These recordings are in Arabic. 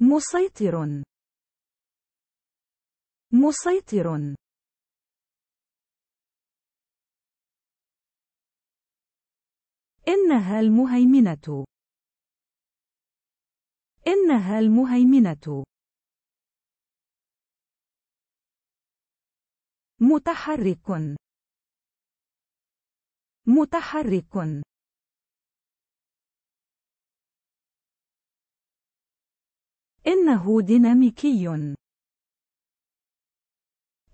مسيطر. مسيطر. إنها المهيمنة. إنها المهيمنة. متحرك. متحرك. إنه ديناميكي.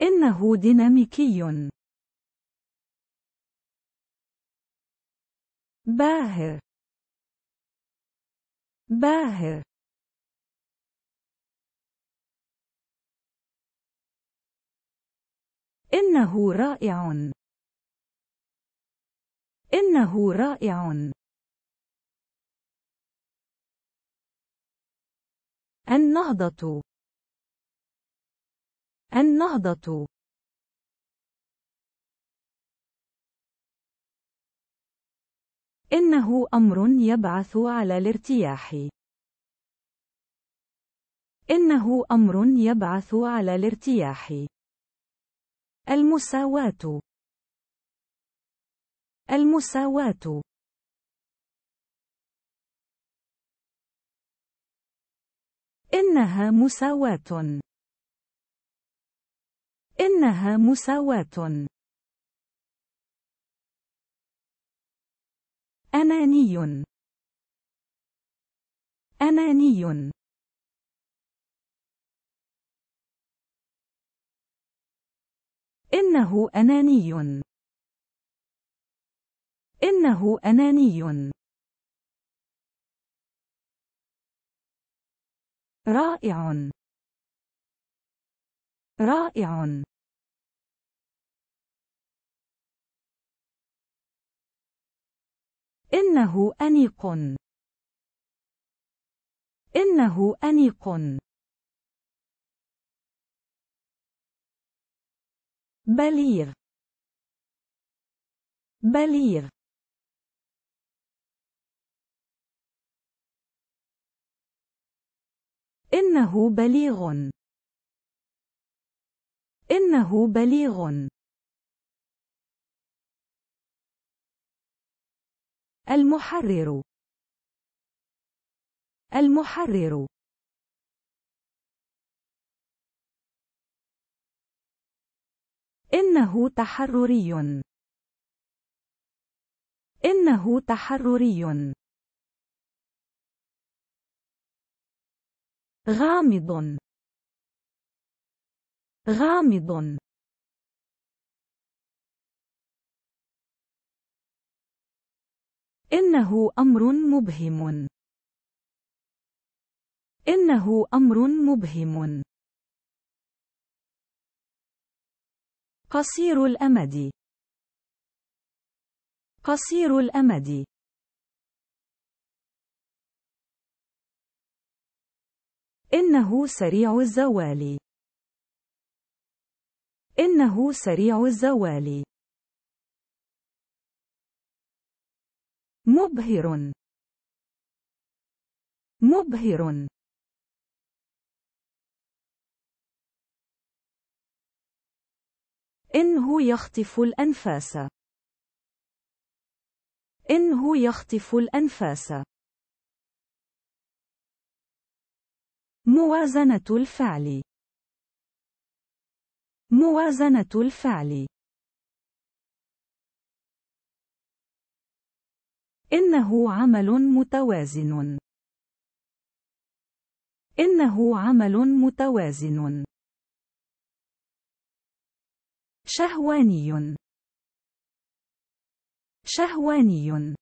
إنه ديناميكي. باهر. باهر. إنه رائع. إنه رائع. النهضة النهضة إنه أمر يبعث على الارتياح. إنه أمر يبعث على الارتياح. المساواة المساواة إنها مساواة. إنها مساواة. أناني. أناني. إنه أناني. إنه أناني. رائع. رائع. إنه أنيق. إنه أنيق. بليغ. بليغ. إنه بليغ. إنه بليغ. المحرر. المحرر. إنه تحرري. إنه تحرري. غامض غامض إنه أمر مبهم. إنه أمر مبهم. قصير الأمد. قصير الأمد. إنه سريع الزوال. إنه سريع الزوال. مبهر. مبهر. إنه يخطف الأنفاس. إنه يخطف الأنفاس. موازنة الفعل. موازنة الفعل. إنه عمل متوازن. إنه عمل متوازن. شهواني. شهواني.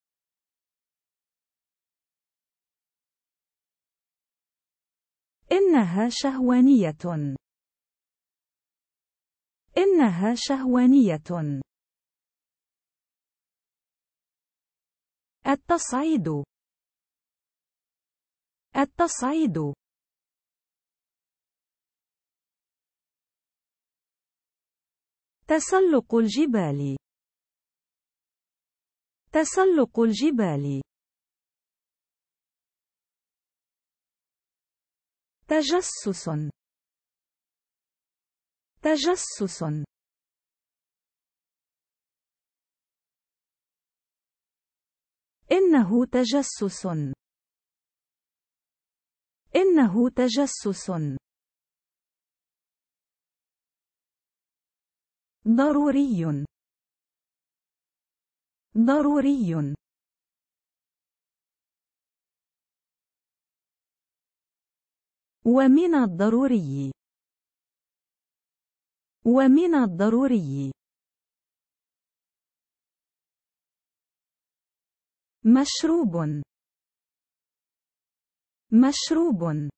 إنها شهوانية. إنها شهوانية. التصعيد. التصعيد. تسلق الجبال. تسلق الجبال. تجسس. تجسس. إنه تجسس. إنه تجسس. ضروري. ضروري. ومن الضروري. ومن الضروري. مشروب. مشروب.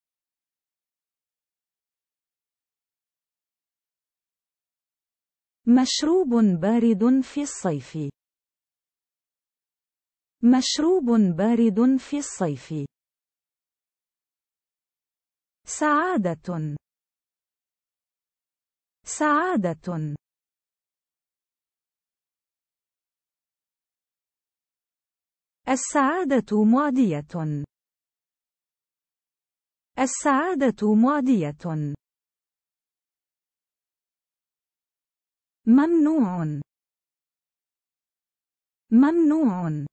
مشروب بارد في الصيف. مشروب بارد في الصيف. سعادة. سعادة. السعادة معدية. السعادة معدية. ممنوع. ممنوع.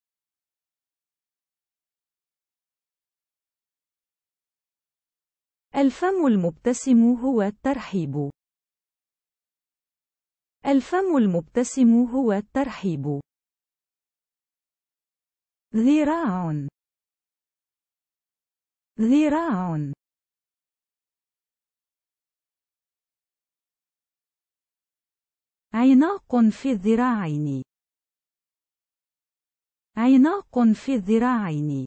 الفم المبتسم هو الترحيب. الفم المبتسم هو الترحيب. ذراع. ذراع. عناق في الذراعين. عناق في الذراعين.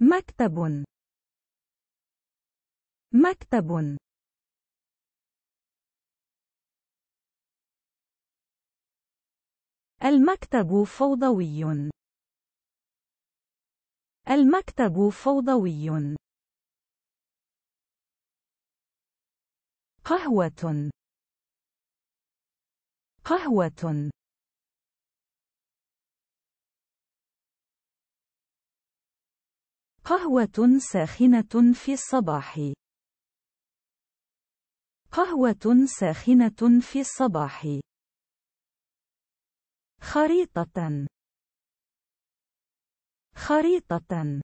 مكتب. مكتب. المكتب فوضوي. المكتب فوضوي. قهوة. قهوة. قهوة ساخنة في الصباح. قهوة ساخنة في الصباح. خريطة. خريطة.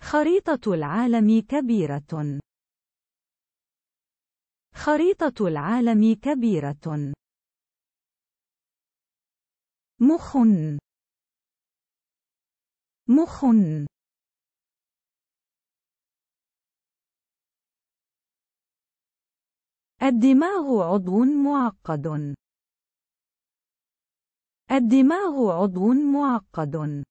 خريطة العالم كبيرة. خريطة العالم كبيرة. مخ مخ الدماغ عضو معقد. الدماغ عضو معقد.